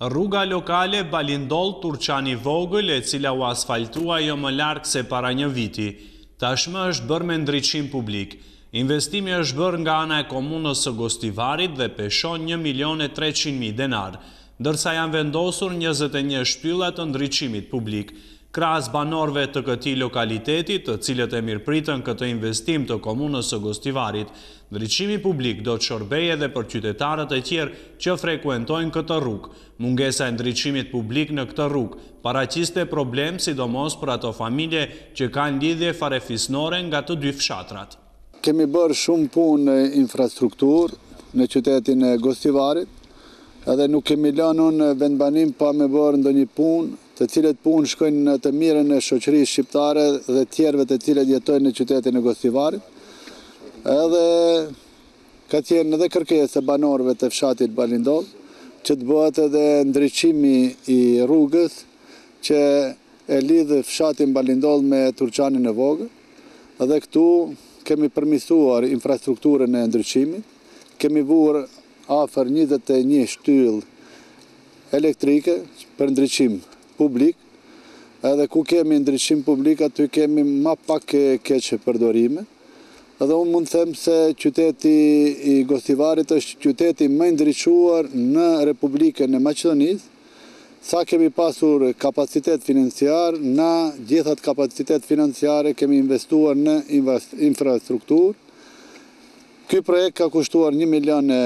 Rruga lokale Balindoll Turçan i Vogël e cila u asfaltua jo më larg se para një viti, tashmë është bërë me ndriçim publik. Investimi është bërë nga ana e komunës së Gostivarit dhe peshon një milion e treqind mijë denarë, ndërsa janë vendosur njëzet e një shtylla të ndriçimit publik, Krahas banorëve të këtij lokaliteti, të cilët e mirëpritën këtë investim të Komunës së Gostivarit, ndriçimi publik do të shërbejë edhe për qytetarët e tjerë që frekuentojnë këtë rrugë. Mungesa e ndriçimit publik në këtë rrugë, paraqiste problem sidomos për ato familje që kanë lidhje farefisnore nga të dy fshatrat. Kemi bërë shumë punë në infrastrukturë në qytetin e Gostivarit dhe nuk kemi lënë një vendbanim pa me bërë ndonjë punë, të cilat punë shkojnë në të mirën e shoqërisë shqiptare dhe tjerëve të cilët jetojnë në qytetin e Gostivarit. Edhe ka qenë edhe kërkesë e banorëve të fshatit Balindoll që të bëhet edhe ndriçimi i rrugës që e lidh fshatin Balindoll me Turçanin e Vogël. Dhe këtu kemi përmirësuar infrastrukturën e ndriçimit, kemi vurë afër njëzet e një shtylla elektrike për ndriçim publik, edhe ku kemi ndriçim publik aty kemi ma pak keqpërdorime, dhe unë mund të them se qyteti i Gostivarit është qyteti më i ndriçuar në Republikën e Maqedonisë, Sa kemi pasur kapacitet financiar, na gjithë atë kapacitet financiar e kemi investuar në infrastrukturë. Ky projekt ka kushtuar një milion e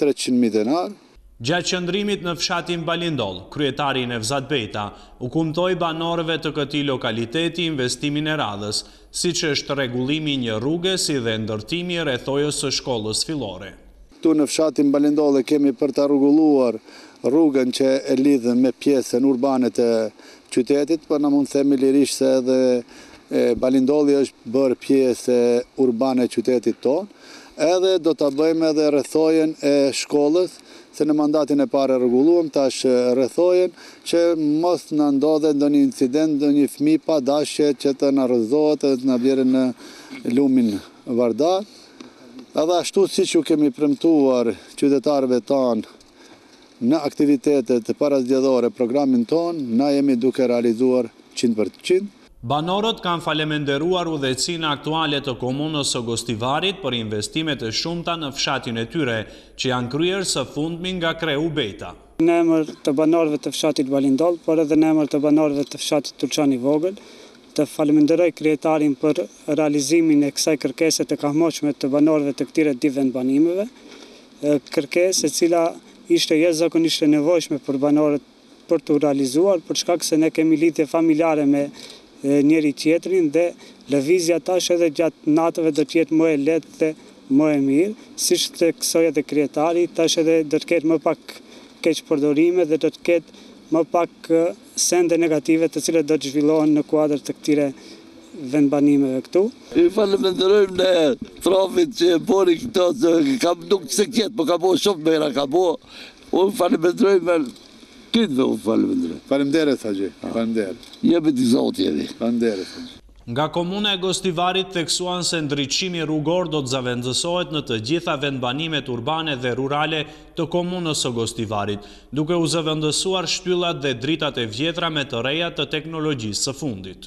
treqind mijë denarë. Gjatë qëndrimit në fshatin Balindoll, kryetari Nevzat Bejta, u kumtoi banorëve të këtij lokaliteti investimin e radhës siç është rregullimi i një rruge si dhe ndërtimi i rrethojës së shkollës fillore. Këtu në fshatin Balindoll e kemi për ta rregulluar rrugën që e lidh me pjesën urbane të qytetit, por na mund të themi lirisht se edhe Balindolli është bërë pjesë urbane e qytetit tonë, edhe do ta bëjmë edhe rrethojën e shkollës, se në mandatin e parë e rregulluam, tash rrethojën, që mos na ndodhe ndonjë incident, ndonjë fëmijë pa dashje që të na rrëzohet edhe të na bjerë në lumin Vardar. Edhe ashtu siç u kemi premtuar qytetarëve tanë në aktivitetet parazgjedhore programin tonë, na jemi duke realizuar 100 për 100. Banorët kanë falënderuar udhëheqësinë aktuale të Komunës së Gostivarit për investimet e shumta në fshatin e tyre, që janë kryer së fundmi nga kreu Bejta. Në emër të banorëve të fshatit Balindoll, por edhe në emër të banorëve të fshatit Turçan i Vogël, të falënderoj kryetarin për realizimin e kësaj kërkese të kahmotshme të banorëve të këtyre dy vendbanimeve, kërkesë e cila ishte jashtëzakonisht e nevojshme për banorët për t'u realizuar për shkak se ne kemi lidhje familjare me njëri-tjetrin dhe lëvizja tash edhe gjatë natëve do të jetë më e lehtë dhe më e mirë. Siç theksoi edhe kryetari, tash edhe do të ketë më pak keqpërdorime dhe do të ketë më pak sende negative të cilat do të zhvillohen në kuadër të këtyre vendbanimeve këtu. E falënderojmë ne trafit që e bëri këtë, kam nuk se këtë, po ka bo shumë mira ka bo, Unë falënderoj me ty me u falënderoj. Faleminderit Haxhi. Faleminderit. Jemi tek Zoti jemi. Faleminderit. Nga Komuna e Gostivarit theksuan se ndriçimi rrugor do të zëvendësohet në të gjitha vendbanimet urbane dhe rurale të Komunës së Gostivarit, duke u zëvendësuar shtyllat dhe dritat e vjetra me të reja të teknologjisë së fundit.